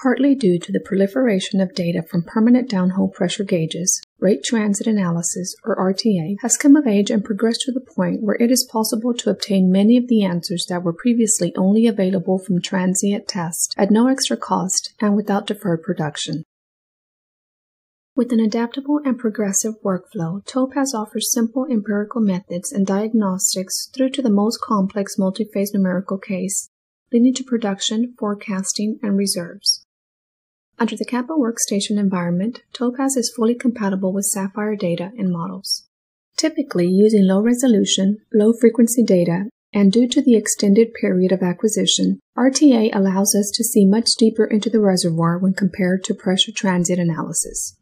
partly due to the proliferation of data from permanent downhole pressure gauges, rate transient analysis, or RTA, has come of age and progressed to the point where it is possible to obtain many of the answers that were previously only available from transient tests at no extra cost and without deferred production. With an adaptable and progressive workflow, Topaze offers simple empirical methods and diagnostics through to the most complex multi-phase numerical case, leading to production, forecasting, and reserves. Under the Kappa workstation environment, Topaze is fully compatible with Saphir data and models. Typically using low resolution, low frequency data, and due to the extended period of acquisition, RTA allows us to see much deeper into the reservoir when compared to pressure transient analysis.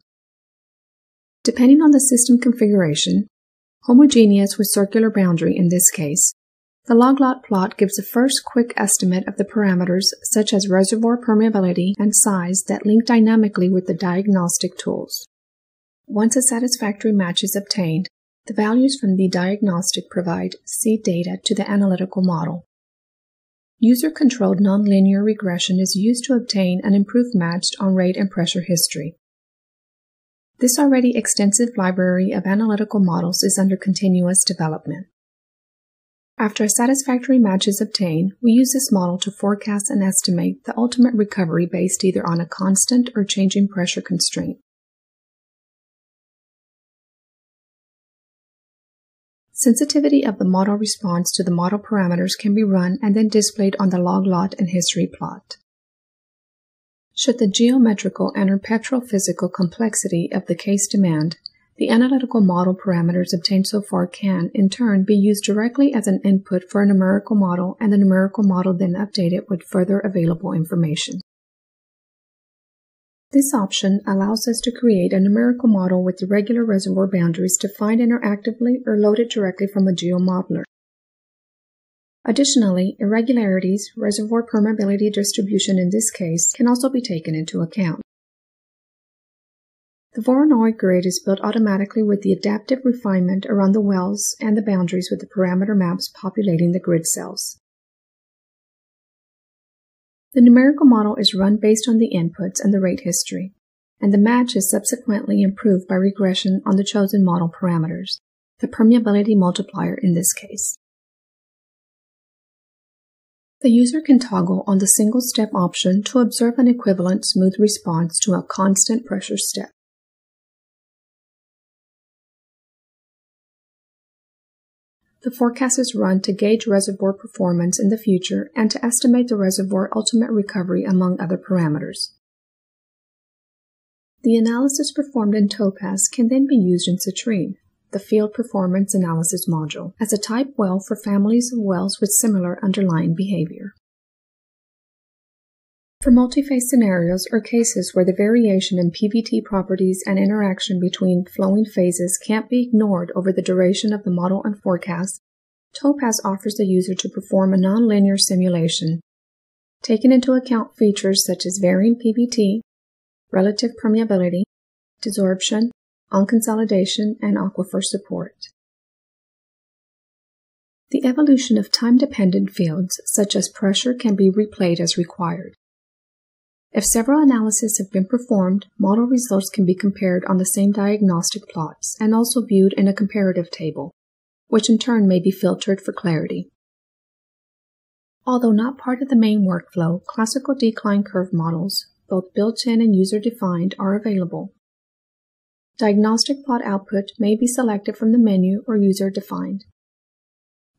Depending on the system configuration, homogeneous with circular boundary in this case, the log-log plot gives a first quick estimate of the parameters such as reservoir permeability and size that link dynamically with the diagnostic tools. Once a satisfactory match is obtained, the values from the diagnostic provide seed data to the analytical model. User-controlled nonlinear regression is used to obtain an improved match on rate and pressure history. This already extensive library of analytical models is under continuous development. After a satisfactory match is obtained, we use this model to forecast and estimate the ultimate recovery based either on a constant or changing pressure constraint. Sensitivity of the model response to the model parameters can be run and then displayed on the log lot and history plot. Should the geometrical and or petrophysical complexity of the case demand, the analytical model parameters obtained so far can, in turn, be used directly as an input for a numerical model and the numerical model then updated with further available information. This option allows us to create a numerical model with irregular reservoir boundaries defined interactively or loaded directly from a geomodeler. Additionally, irregularities, reservoir permeability distribution in this case, can also be taken into account. The Voronoi grid is built automatically with the adaptive refinement around the wells and the boundaries with the parameter maps populating the grid cells. The numerical model is run based on the inputs and the rate history, and the match is subsequently improved by regression on the chosen model parameters, the permeability multiplier in this case. The user can toggle on the single step option to observe an equivalent smooth response to a constant pressure step. The forecast is run to gauge reservoir performance in the future and to estimate the reservoir ultimate recovery among other parameters. The analysis performed in Topaze can then be used in Citrine, the Field Performance Analysis module, as a type well for families of wells with similar underlying behavior. For multi-phase scenarios or cases where the variation in PVT properties and interaction between flowing phases can't be ignored over the duration of the model and forecast, Topaze offers the user to perform a nonlinear simulation, taking into account features such as varying PVT, relative permeability, desorption, on-consolidation, and aquifer support. The evolution of time-dependent fields, such as pressure, can be replayed as required. If several analyses have been performed, model results can be compared on the same diagnostic plots and also viewed in a comparative table, which in turn may be filtered for clarity. Although not part of the main workflow, classical decline curve models, both built-in and user-defined, are available. Diagnostic plot output may be selected from the menu or user-defined.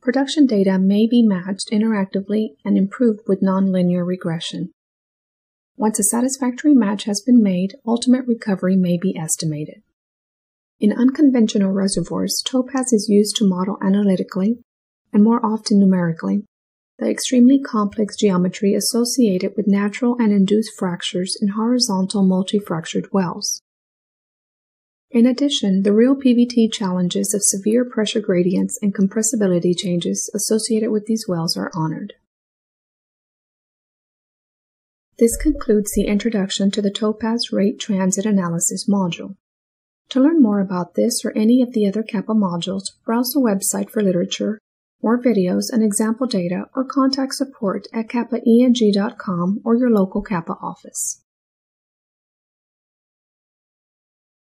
Production data may be matched interactively and improved with nonlinear regression. Once a satisfactory match has been made, ultimate recovery may be estimated. In unconventional reservoirs, Topaze is used to model analytically, and more often numerically, the extremely complex geometry associated with natural and induced fractures in horizontal multifractured wells. In addition, the real PVT challenges of severe pressure gradients and compressibility changes associated with these wells are honored. This concludes the introduction to the Topaze Rate Transient Analysis module. To learn more about this or any of the other Kappa modules, browse the website for literature, more videos and example data, or contact support at kappaeng.com or your local Kappa office.